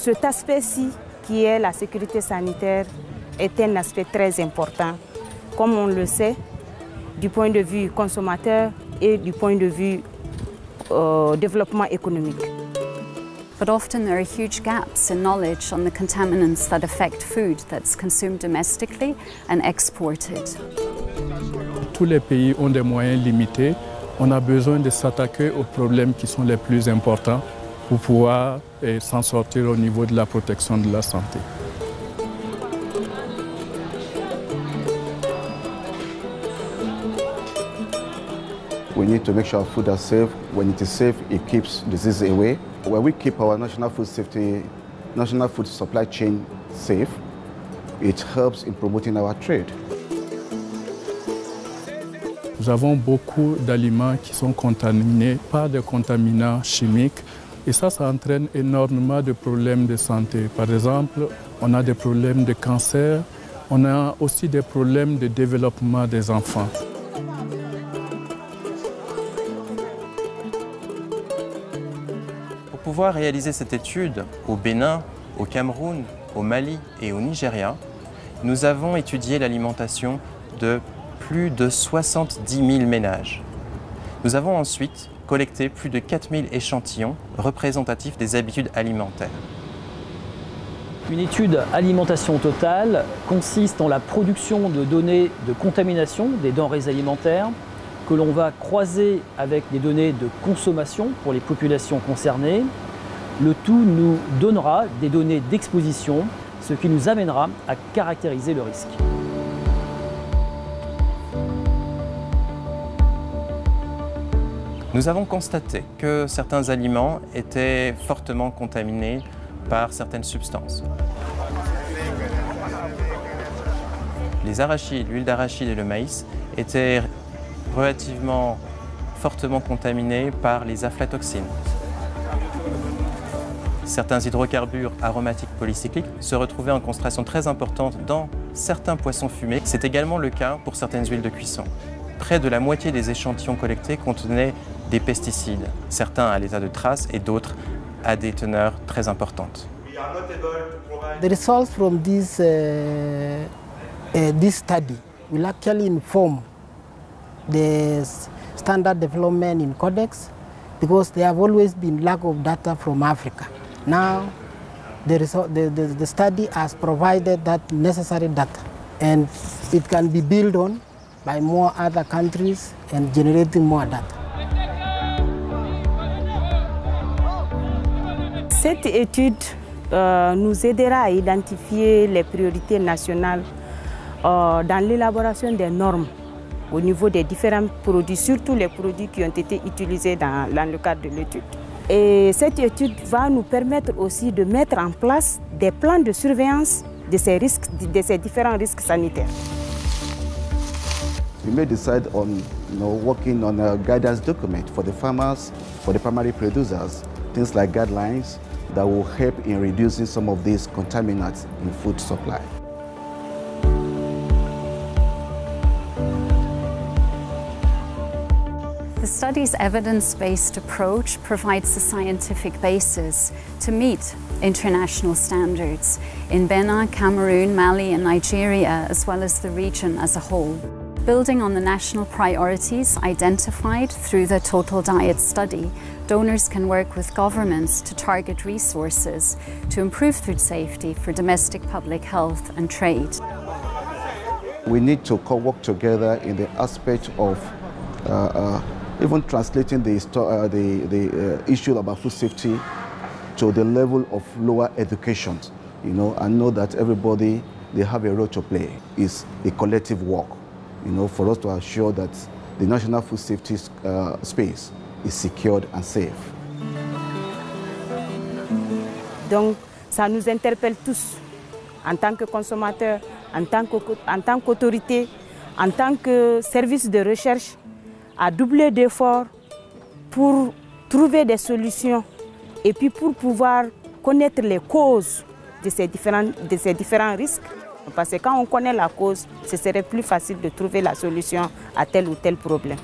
cet aspect-ci, qui est la sécurité sanitaire, est un aspect très important. Comme on le sait, du point de vue consommateur et du point de vue euh, développement économique. But often there are huge gaps in knowledge on the contaminants that affect food that's consumed domestically and exported. Tous les pays ont des moyens limités. On a besoin de s'attaquer aux problèmes qui sont les plus importants pour pouvoir s'en sortir au niveau de la protection de la santé. We need to make sure our food is safe. When it is safe, it keeps disease away. When we keep our national food safety, national food supply chain safe, it helps in promoting our trade. Nous avons beaucoup d'aliments qui sont contaminés par des contaminants chimiques et ça, ça entraîne énormément de problèmes de santé. Par exemple, on a des problèmes de cancer, on a aussi des problèmes de développement des enfants. Pour pouvoir réaliser cette étude au Bénin, au Cameroun, au Mali et au Nigeria, nous avons étudié l'alimentation de plus de 70 000 ménages. Nous avons ensuite collecté plus de 4000 échantillons représentatifs des habitudes alimentaires. Une étude alimentation totale consiste en la production de données de contamination des denrées alimentaires que l'on va croiser avec des données de consommation pour les populations concernées. Le tout nous donnera des données d'exposition, ce qui nous amènera à caractériser le risque. Nous avons constaté que certains aliments étaient fortement contaminés par certaines substances. Les arachides, l'huile d'arachide et le maïs étaient relativement fortement contaminés par les aflatoxines. Certains hydrocarbures aromatiques polycycliques se retrouvaient en concentration très importante dans certains poissons fumés. C'est également le cas pour certaines huiles de cuisson. Près de la moitié des échantillons collectés contenaient des pesticides, certains à l'état de trace et d'autres à des teneurs très importantes. The results from this, uh, uh, this study will actually inform the standard development in Codex because there have always been lack of data from Africa. Now the, result, the, the, the study has provided that necessary data and it can be built on by more other countries and generating more data. Cette étude euh, nous aidera à identifier les priorités nationales euh, dans l'élaboration des normes au niveau des différents produits, surtout les produits qui ont été utilisés dans, le cadre de l'étude. Et cette étude va nous permettre aussi de mettre en place des plans de surveillance de ces différents risques sanitaires. We may decide on you know, working on a guidance document for the farmers, for the primary producers, things like guidelines that will help in reducing some of these contaminants in food supply. The study's evidence-based approach provides the scientific basis to meet international standards in Benin, Cameroon, Mali and Nigeria, as well as the region as a whole. Building on the national priorities identified through the Total Diet Study, donors can work with governments to target resources to improve food safety for domestic public health and trade. We need to co-work together in the aspect of uh, uh, even translating the, uh, the, the uh, issue about food safety to the level of lower education, you know, and know that everybody, they have a role to play. It's a collective work, you know, for us to assure that the national food safety uh, space is secured and safe. Donc, ça nous interpelle tous, en tant que consommateurs, en tant qu'autorité, en tant que service de recherche, à doubler d'efforts pour trouver des solutions et puis pour pouvoir connaître les causes de ces différents risques. Parce que quand on connaît la cause, ce serait plus facile de trouver la solution à tel ou tel problème.